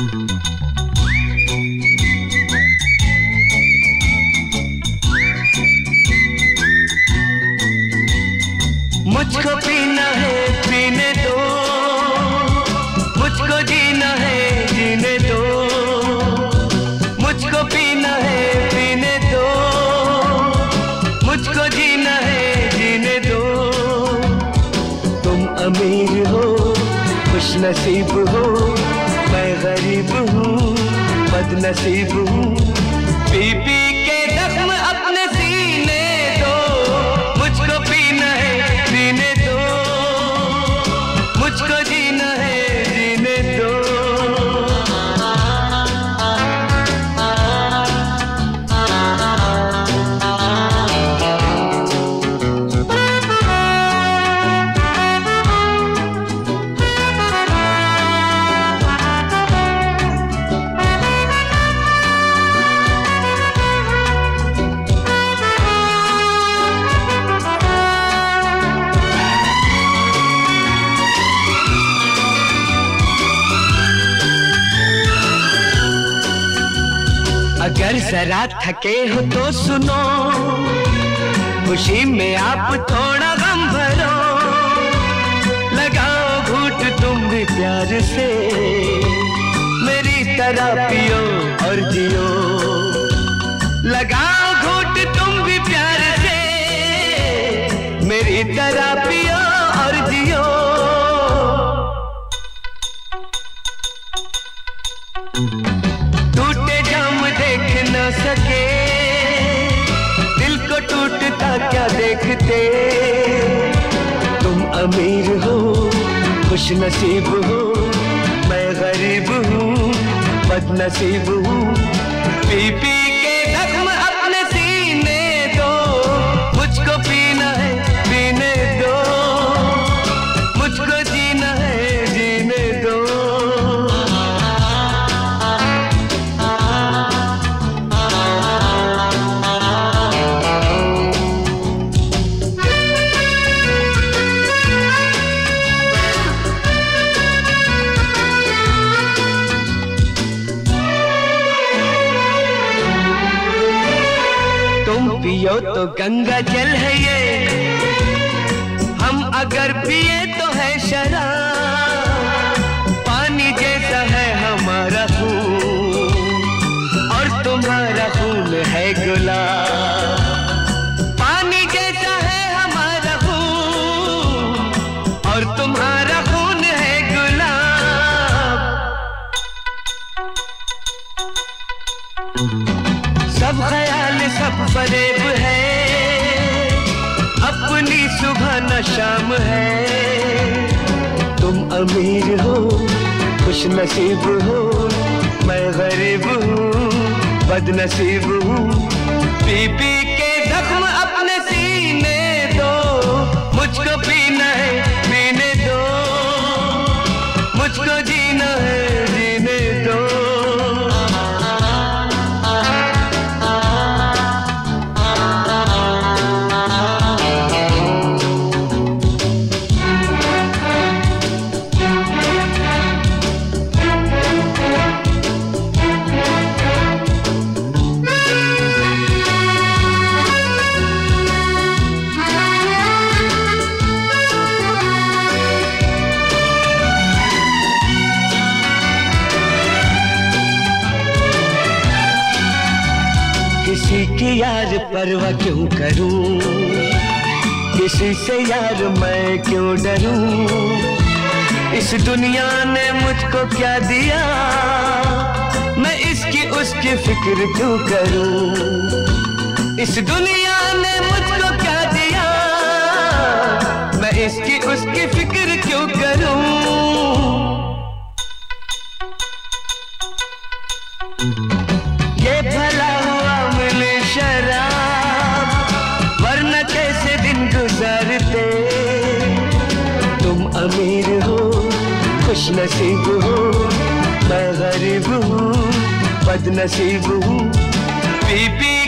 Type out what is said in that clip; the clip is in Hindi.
Mm-hmm. मुझको पीना है, पीने दो। मुझको जीना है, जीने दो। मुझको पीना है, पीने दो। मुझको जीना है, जीने दो। तुम अमीर हो खुश नसीब हो, मैं गरीब हूँ, बदनसीब हूँ। पी पी अगर जरा थके हो तो सुनो। खुशी में आप थोड़ा गम भरो। लगाओ घूट तुम भी प्यार से। मेरी तरह पियो और जियो। लगाओ घूट तुम भी प्यार से। मेरी तरह पियो सके। दिल को टूटता क्या देखते? तुम अमीर हो खुश नसीब हो, मैं गरीब हूँ, बदनसीब हूँ। पी पी पियो तो गंगा जल है ये। हम अगर पिए तो है शराब। पानी जैसा है हमारा खून, और तुम्हारा खून है गुलाब। पानी जैसा है हमारा खून, और तुम्हारा खून है गुलाब। सब ख्याल सब फरेब है। अपनी सुबह न शाम है। तुम अमीर हो, खुश नसीब हो, मैं गरीब हूँ, बदनसीब हूँ। पी पी के जख्म अपने सीने दो, मुझको पीने यार परवाह क्यों करूँ? किसी से यार मैं क्यों डरूं? इस दुनिया ने मुझको क्या दिया? मैं इसकी उसकी फ़िक्र क्यों करूँ? इस दुनिया ने मुझको क्या दिया? मैं इसकी उसकी फ़िक्र क्यों करूँ? अमीर हो खुश नसीब हो मैं गरीब हूँ बदनसीब हूँ। पी